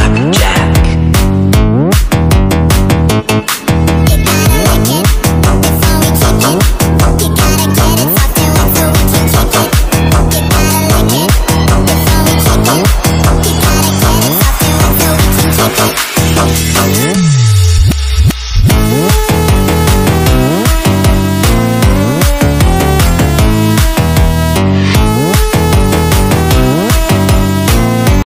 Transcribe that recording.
Yeah. Jack.